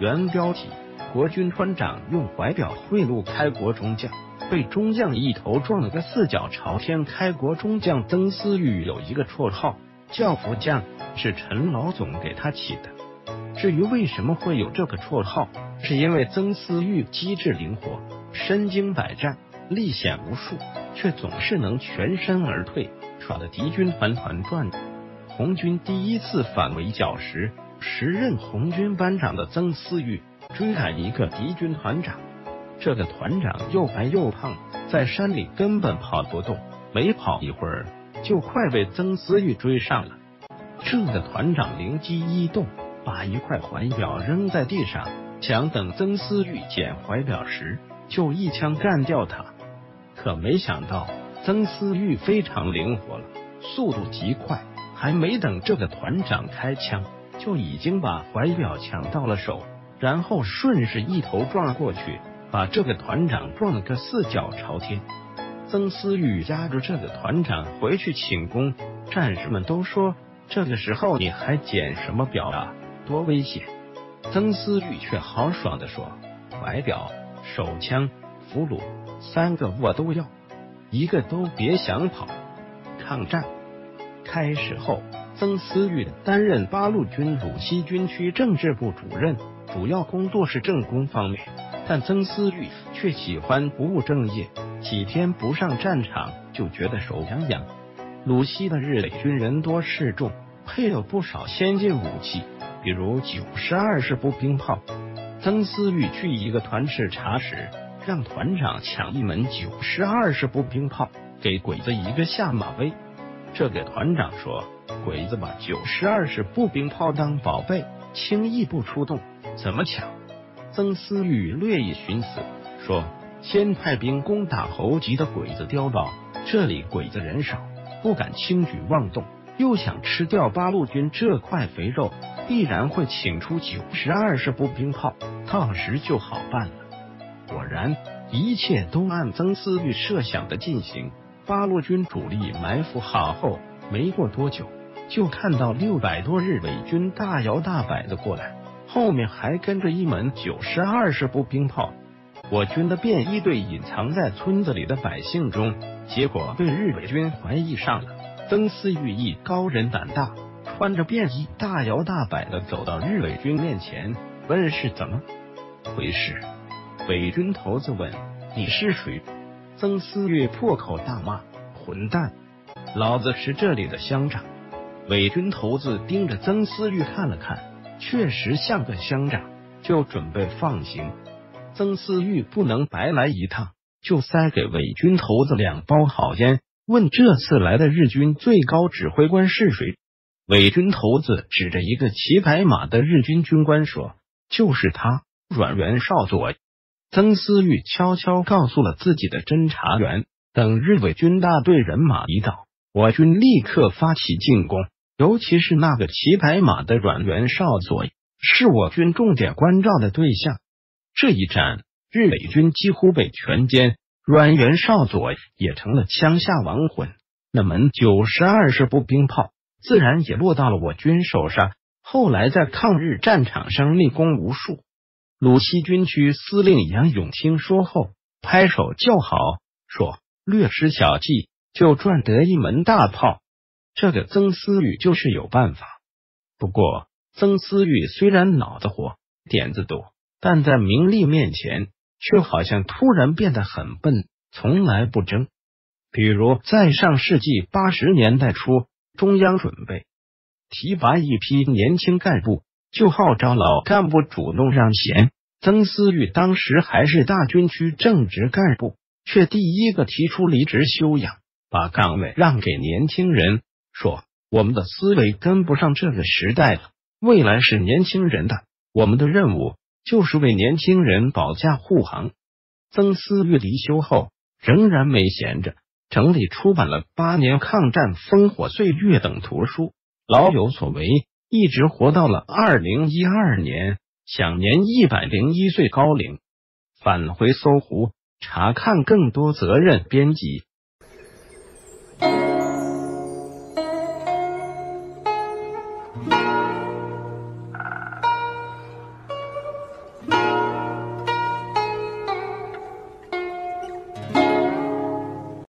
原标题：国军团长用怀表贿赂开国中将，被中将一头撞了个四脚朝天。开国中将曾思玉有一个绰号叫福将，是陈老总给他起的。至于为什么会有这个绰号，是因为曾思玉机智灵活，身经百战，历险无数，却总是能全身而退，耍得敌军团团转。红军第一次反围剿时。时任红军班长的曾思玉追赶一个敌军团长，这个团长又白又胖，在山里根本跑不动，没跑一会儿就快被曾思玉追上了。这个团长灵机一动，把一块怀表扔在地上，想等曾思玉捡怀表时就一枪干掉他。可没想到曾思玉非常灵活了，速度极快，还没等这个团长开枪。就已经把怀表抢到了手，然后顺势一头撞过去，把这个团长撞了个四脚朝天。曾思玉压着这个团长回去请功，战士们都说：“这个时候你还捡什么表啊？多危险！”曾思玉却豪爽的说：“怀表、手枪、俘虏三个我都要，一个都别想跑。”抗战开始后。曾思玉担任八路军鲁西军区政治部主任，主要工作是政工方面。但曾思玉却喜欢不务正业，几天不上战场就觉得手痒痒。鲁西的日伪军人多势众，配有不少先进武器，比如九十二式步兵炮。曾思玉去一个团视察时，让团长抢一门九十二式步兵炮，给鬼子一个下马威。这个团长说。鬼子把九十二式步兵炮当宝贝，轻易不出动，怎么抢？曾思玉略一寻思，说：“先派兵攻打侯吉的鬼子碉堡，这里鬼子人少，不敢轻举妄动，又想吃掉八路军这块肥肉，必然会请出九十二式步兵炮，到时就好办了。”果然，一切都按曾思玉设想的进行。八路军主力埋伏好后，没过多久。就看到六百多日伪军大摇大摆的过来，后面还跟着一门九十二式步兵炮。我军的便衣队隐藏在村子里的百姓中，结果被日伪军怀疑上了。曾思玉一高人胆大，穿着便衣大摇大摆的走到日伪军面前，问是怎么回事。伪军头子问你是谁？曾思玉破口大骂：混蛋，老子是这里的乡长。伪军头子盯着曾思玉看了看，确实像个乡长，就准备放行。曾思玉不能白来一趟，就塞给伪军头子两包好烟，问这次来的日军最高指挥官是谁。伪军头子指着一个骑白马的日军军官说：“就是他，阮元少佐。”曾思玉悄悄告诉了自己的侦查员，等日伪军大队人马一到，我军立刻发起进攻。尤其是那个骑白马的阮元少佐，是我军重点关照的对象。这一战，日伪军几乎被全歼，阮元少佐也成了枪下亡魂。那门九十二式步兵炮，自然也落到了我军手上。后来在抗日战场上立功无数。鲁西军区司令杨勇听说后，拍手叫好，说：“略施小计，就赚得一门大炮。”这个曾思玉就是有办法，不过曾思玉虽然脑子活、点子多，但在名利面前却好像突然变得很笨，从来不争。比如在上世纪八十年代初，中央准备提拔一批年轻干部，就号召老干部主动让贤。曾思玉当时还是大军区正职干部，却第一个提出离职休养，把岗位让给年轻人。说我们的思维跟不上这个时代了，未来是年轻人的，我们的任务就是为年轻人保驾护航。曾思玉离休后仍然没闲着，整理出版了《八年抗战烽火岁月》等图书，老有所为，一直活到了二零一二年，享年一百零一岁高龄。返回搜狐查看更多责任编辑。